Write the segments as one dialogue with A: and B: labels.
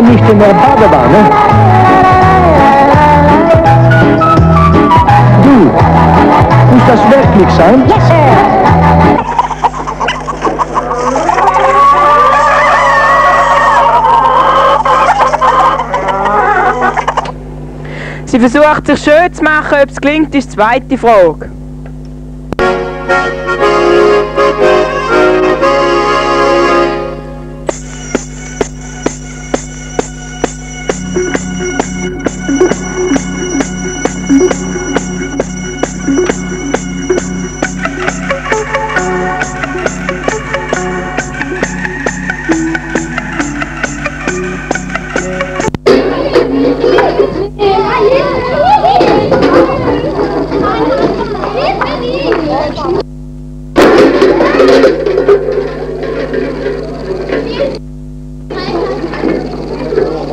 A: hier nicht in der Badewanne? Du, muss das wirklich sein?
B: Yes, sir.
C: Sie versucht sich schön zu machen, ob es gelingt, ist die zweite Frage.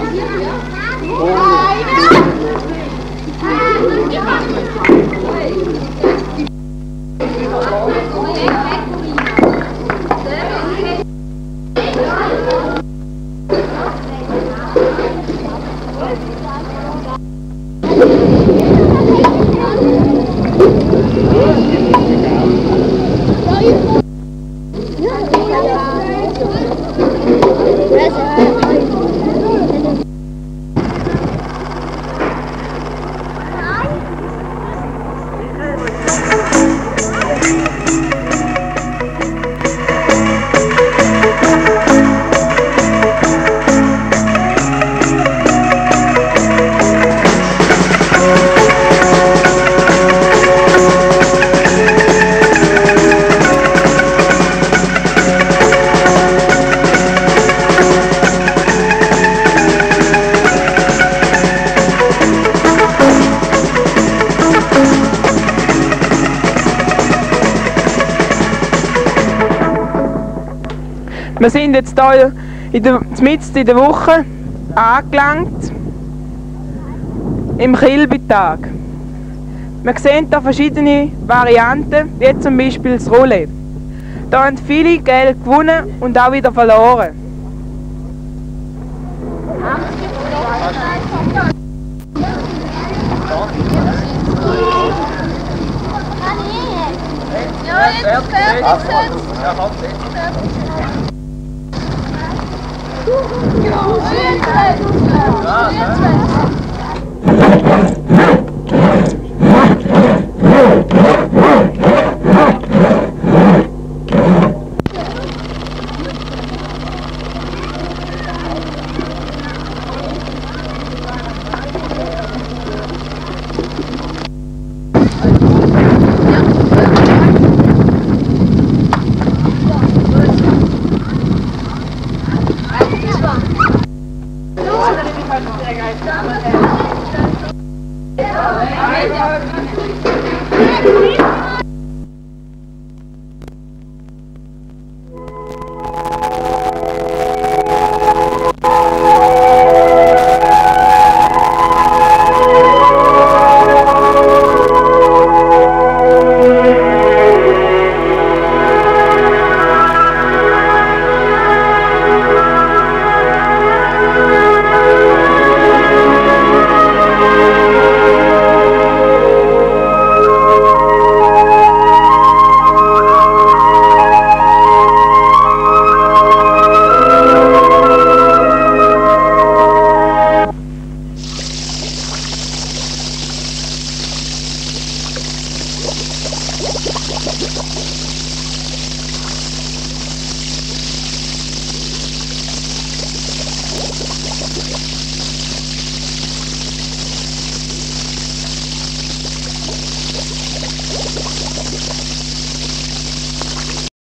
C: Thank you. Wir sind jetzt hier in der, mitten in der Woche angelangt im Kilbitag. Wir sehen hier verschiedene Varianten, wie zum Beispiel das Roulette. Da haben viele Geld gewonnen und auch wieder verloren.
B: Ja, Não, não, não. Thank you.